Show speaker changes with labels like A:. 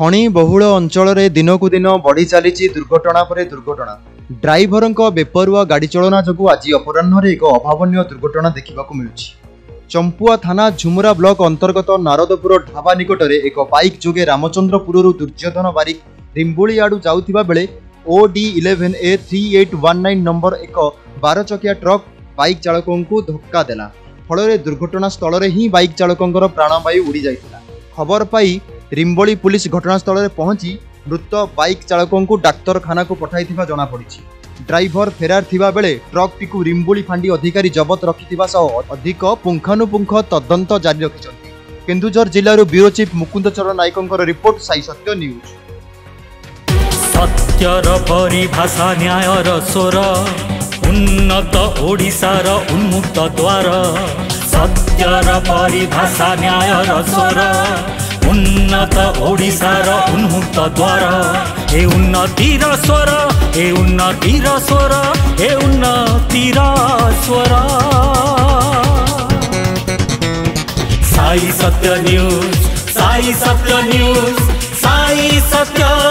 A: ଖଣି ବହୁଳ ଅଞ୍ଚଳରେ ଦିନକୁ ଦିନ ବଢ଼ି ଚାଲିଛି ଦୁର୍ଘଟଣା ପରେ ଦୁର୍ଘଟଣା ଡ୍ରାଇଭରଙ୍କ ବେପରୁଆ ଗାଡ଼ି ଚଳନା ଯୋଗୁଁ ଆଜି ଅପରାହ୍ନରେ ଏକ ଅଭାବନୀୟ ଦୁର୍ଘଟଣା ଦେଖିବାକୁ ମିଳୁଛି ଚମ୍ପୁଆ ଥାନା ଝୁମୁରା ବ୍ଲକ ଅନ୍ତର୍ଗତ ନାରଦପୁର ଢାବା ନିକଟରେ ଏକ ବାଇକ୍ ଯୋଗେ ରାମଚନ୍ଦ୍ରପୁରରୁ ଦୁର୍ଯ୍ୟୋଧନ ବାରିକ ରିମ୍ବୁଳି ଆଡ଼ୁ ଯାଉଥିବା ବେଳେ O D eleven A three eight one nine number ଏକ ବାରଚକିଆ ଟ୍ରକ୍ ବାଇକ୍ ଚାଳକଙ୍କୁ ଧକ୍କା ଦେଲା ଫଳରେ ଦୁର୍ଘଟଣାସ୍ଥଳରେ ହିଁ ବାଇକ୍ ଚାଳକଙ୍କର ପ୍ରାଣବାୟୁ ଉଡ଼ିଯାଇଥିଲା ଖବର ପାଇ रिम्बोली पुलिस घटनास्थलले पहचि मृत बइक चालक डाक्तरखाना पठाइदिने जनाप ड्राइभर फेरार ठाउँ ट्रकि रिम्बुली फान्डी अधिकारि जब रितासह अधिक पुपुङ्ख
B: तदन्त जारी रिन्दुझर जिल्लो व्यो चिफ मुकुन्द चर नायकको रिपोर्ट सही सत्य न्युज उन्नत ओडार उन्मुक्त द्वार हे उन्नतिर स्वर हे उन्नतिर स्वर हे उन्नतिर स्वर साई सत्य न्यूज साई सत्य न्यूज साई सत्य